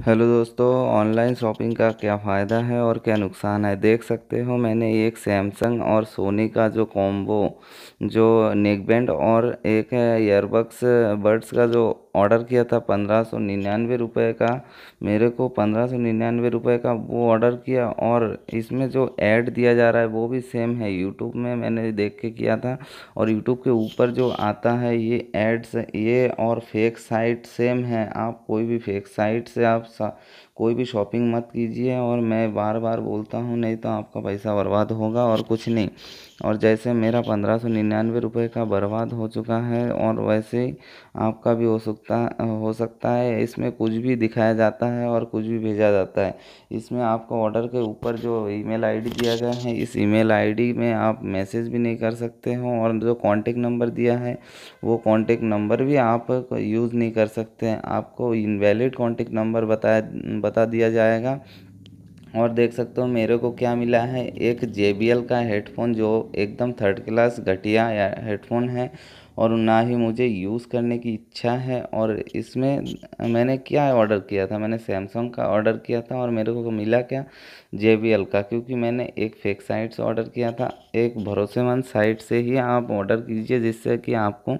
Hello दोस्तों, online shopping का क्या फ़ायदा है और क्या नुकसान है? देख सकते हो मैंने एक सैमसंग और सोनी का जो कॉम्बो, जो नेक बैंड और एक ईयरबड्स बड्स का जो ऑर्डर किया था, पंद्रह सौ निन्यानवे रुपये का, मेरे को पंद्रह सौ निन्यानवे रुपये का वो ऑर्डर किया और इसमें जो ऐड दिया जा रहा है वो भी सेम है। यूट्यूब में मैंने देख के किया था और यूट्यूब के ऊपर जो आता है ये एड्स ये और फेक साइट सेम है। आप कोई भी फेक साइट से आप कोई भी शॉपिंग मत कीजिए और मैं बार बार बोलता हूँ, नहीं तो आपका पैसा बर्बाद होगा और कुछ नहीं। और जैसे मेरा पंद्रह सौ निन्यानवे रुपये का बर्बाद हो चुका है और वैसे आपका भी हो सकता हो सकता है, इसमें कुछ भी दिखाया जाता है और कुछ भी भेजा जाता है। इसमें आपको ऑर्डर के ऊपर जो ईमेल आईडी दिया गया है, इस ईमेल आईडी में आप मैसेज भी नहीं कर सकते हो और जो कॉन्टेक्ट नंबर दिया है, वो कॉन्टेक्ट नंबर भी आप यूज़ नहीं कर सकते। हैं आपको इनवैलिड कॉन्टेक्ट नंबर बताया, बता दिया जाएगा। और देख सकते हो, मेरे को क्या मिला है, एक JBL का हेडफ़ोन जो एकदम थर्ड क्लास घटिया हेडफ़ोन है और ना ही मुझे यूज़ करने की इच्छा है और इसमें मैंने क्या ऑर्डर किया था, मैंने सैमसंग का ऑर्डर किया था और मेरे को मिला क्या JBL का, क्योंकि मैंने एक फेक साइट से ऑर्डर किया था। एक भरोसेमंद साइट से ही आप ऑर्डर कीजिए, जिससे कि आपको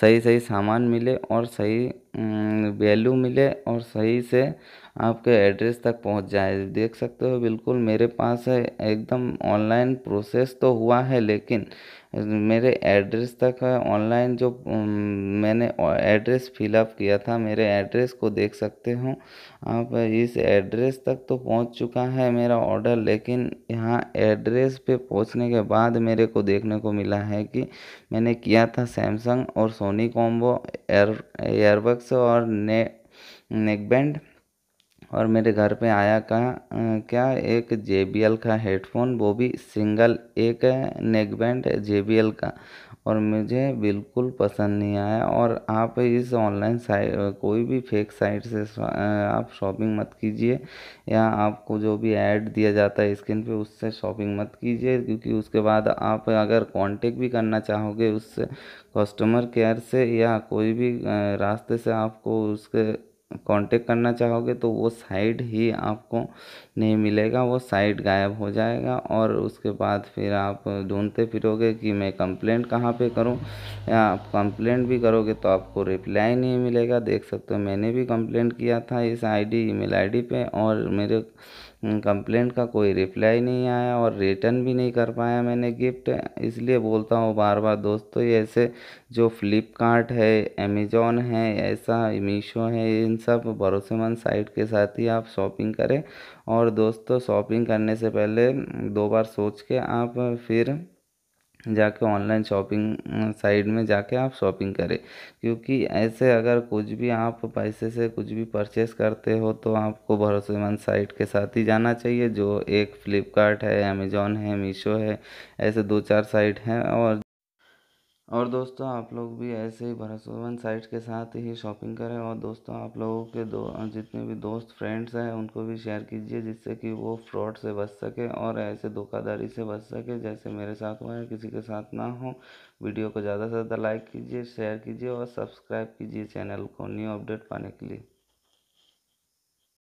सही सही सामान मिले और सही वैल्यू मिले और सही से आपके एड्रेस तक पहुँच जाए। देख सकते हो, बिल्कुल मेरे पास है। एकदम ऑनलाइन प्रोसेस तो हुआ है, लेकिन मेरे एड्रेस तक ऑनलाइन जो मैंने एड्रेस फिलअप किया था, मेरे एड्रेस को देख सकते हो। आप इस एड्रेस तक तो पहुँच चुका है मेरा ऑर्डर लेकिन यहाँ एड्रेस पे पहुँचने के बाद मेरे को देखने को मिला है कि मैंने किया था सैमसंग और सोनी कॉम्बो एयर एयरबक्स और ने नेक बैंड और मेरे घर पे आया का क्या एक जे बी एल का हेडफ़ोन, वो भी सिंगल, एक नेक बैंड JBL का। और मुझे बिल्कुल पसंद नहीं आया। और आप इस ऑनलाइन साइट कोई भी फेक साइट से आप शॉपिंग मत कीजिए। या आपको जो भी ऐड दिया जाता है स्क्रीन पे, उससे शॉपिंग मत कीजिए। क्योंकि उसके बाद आप अगर कांटेक्ट भी करना चाहोगे उससे कस्टमर केयर से, या कोई भी रास्ते से आपको उसके कांटेक्ट करना चाहोगे तो वो साइड ही आपको नहीं मिलेगा, वो साइड गायब हो जाएगा और उसके बाद फिर आप ढूंढते फिरोगे कि मैं कंप्लेंट कहाँ पे करूँ? या आप कंप्लेंट भी करोगे तो आपको रिप्लाई नहीं मिलेगा। देख सकते हो मैंने भी कंप्लेंट किया था इस आईडी ईमेल आईडी पे और मेरे कंप्लेंट का कोई रिप्लाई नहीं आया और रिटर्न भी नहीं कर पाया मैंने गिफ्ट इसलिए बोलता हूँ बार बार दोस्तों ऐसे जो फ्लिपकार्ट है अमेज़ोन है, ऐसा मीशो है, इन सब भरोसेमंद साइट के साथ ही आप शॉपिंग करें और दोस्तों शॉपिंग करने से पहले दो बार सोच के आप फिर जाके ऑनलाइन शॉपिंग साइट में जाके आप शॉपिंग करें। क्योंकि ऐसे अगर कुछ भी आप पैसे से कुछ भी परचेस करते हो तो आपको भरोसेमंद साइट के साथ ही जाना चाहिए, जो एक फ्लिपकार्ट है अमेज़ॉन है मीशो है, ऐसे दो चार साइट हैं और और दोस्तों, आप लोग भी ऐसे ही भरोसेमंद साइट के साथ ही शॉपिंग करें और दोस्तों, आप लोगों के दो, जितने भी दोस्त फ्रेंड्स हैं, उनको भी शेयर कीजिए जिससे कि वो फ्रॉड से बच सके और ऐसे धोखाधड़ी से बच सके जैसे मेरे साथ हुआ है। किसी के साथ ना हो, वीडियो को ज़्यादा से ज़्यादा लाइक कीजिए, शेयर कीजिए और सब्सक्राइब कीजिए चैनल को न्यू अपडेट पाने के लिए।